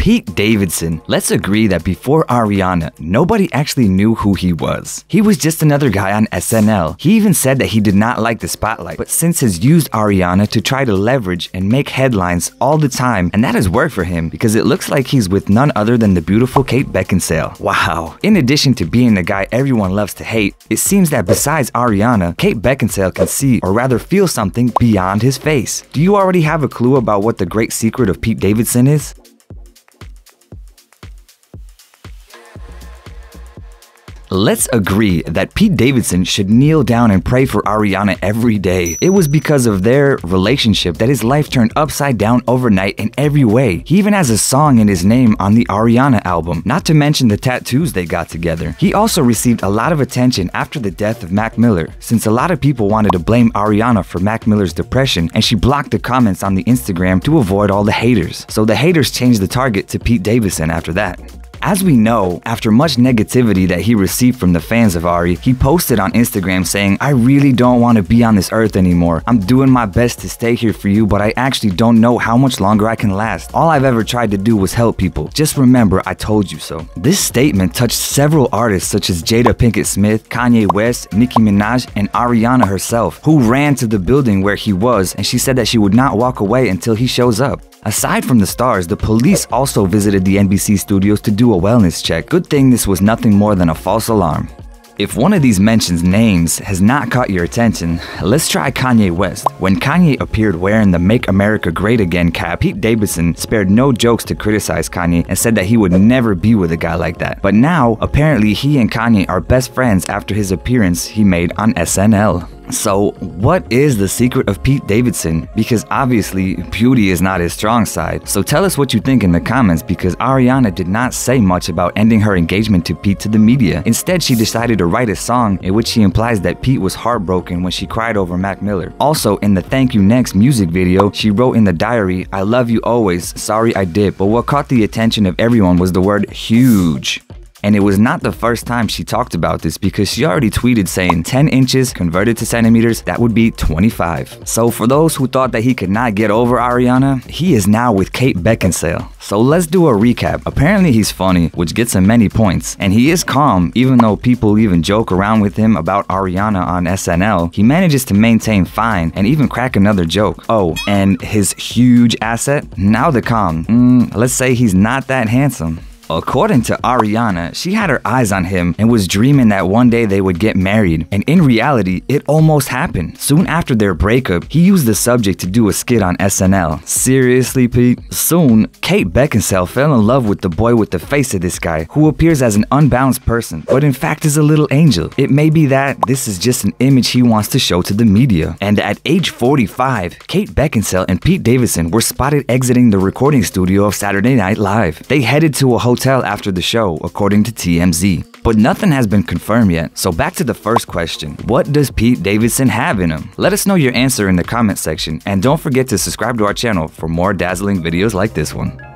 Pete Davidson. Let's agree that before Ariana, nobody actually knew who he was. He was just another guy on SNL. He even said that he did not like the spotlight, but since has used Ariana to try to leverage and make headlines all the time, and that has worked for him because it looks like he's with none other than the beautiful Kate Beckinsale. Wow. In addition to being the guy everyone loves to hate, it seems that besides Ariana, Kate Beckinsale can see or rather feel something beyond his face. Do you already have a clue about what the great secret of Pete Davidson is? Let's agree that Pete Davidson should kneel down and pray for Ariana every day. It was because of their relationship that his life turned upside down overnight in every way. He even has a song in his name on the Ariana album, not to mention the tattoos they got together. He also received a lot of attention after the death of Mac Miller, since a lot of people wanted to blame Ariana for Mac Miller's depression, and she blocked the comments on the Instagram to avoid all the haters. So the haters changed the target to Pete Davidson after that. As we know, after much negativity that he received from the fans of Ari, he posted on Instagram saying, I really don't want to be on this earth anymore. I'm doing my best to stay here for you, but I actually don't know how much longer I can last. All I've ever tried to do was help people. Just remember, I told you so. This statement touched several artists such as Jada Pinkett Smith, Kanye West, Nicki Minaj, and Ariana herself, who ran to the building where he was and she said that she would not walk away until he shows up. Aside from the stars, the police also visited the NBC studios to do a wellness check. Good thing this was nothing more than a false alarm. If one of these mentions names has not caught your attention, let's try Kanye West. When Kanye appeared wearing the Make America Great Again cap, Pete Davidson spared no jokes to criticize Kanye and said that he would never be with a guy like that. But now, apparently he and Kanye are best friends after his appearance he made on SNL. So, what is the secret of Pete Davidson? Because obviously, beauty is not his strong side. So, tell us what you think in the comments because Ariana did not say much about ending her engagement to Pete to the media. Instead, she decided to write a song in which she implies that Pete was heartbroken when she cried over Mac Miller. Also, in the Thank You Next music video, she wrote in the diary, I love you always, sorry I did. But what caught the attention of everyone was the word huge. And it was not the first time she talked about this because she already tweeted saying 10 inches converted to centimeters, that would be 25. So for those who thought that he could not get over Ariana, he is now with Kate Beckinsale. So let's do a recap. Apparently he's funny, which gets him many points. And he is calm, even though people even joke around with him about Ariana on SNL, he manages to maintain fine and even crack another joke. Oh, and his huge asset? Now the calm. Mm, let's say he's not that handsome. According to Ariana, she had her eyes on him and was dreaming that one day they would get married. And in reality, it almost happened. Soon after their breakup, he used the subject to do a skit on SNL. Seriously, Pete? Soon, Kate Beckinsale fell in love with the boy with the face of this guy, who appears as an unbalanced person, but in fact is a little angel. It may be that this is just an image he wants to show to the media. And at age 45, Kate Beckinsale and Pete Davidson were spotted exiting the recording studio of Saturday Night Live. They headed to a hotel hotel after the show, according to TMZ. But nothing has been confirmed yet, so back to the first question. What does Pete Davidson have in him? Let us know your answer in the comment section, and don't forget to subscribe to our channel for more dazzling videos like this one.